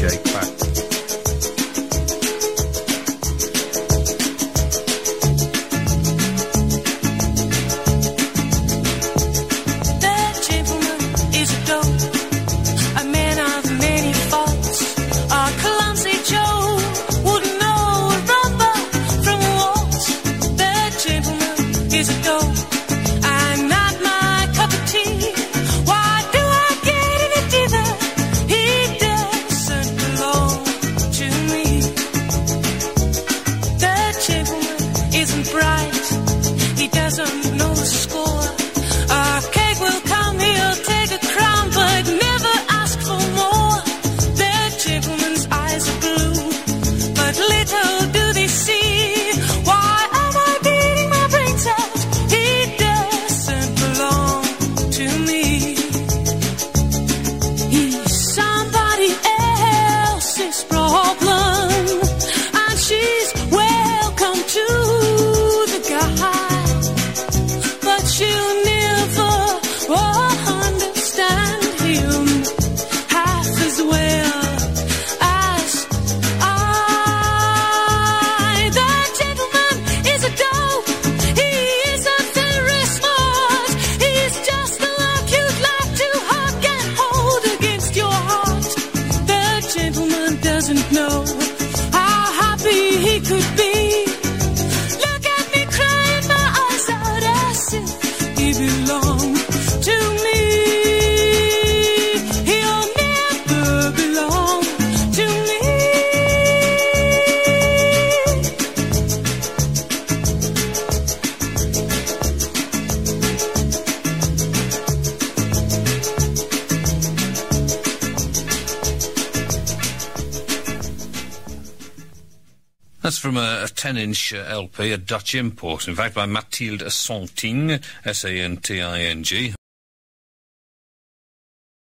Jake back. doesn't know doesn't know That's from a, a 10 inch uh, LP, a Dutch import, in fact, by Mathilde Santing, S A N T I N G.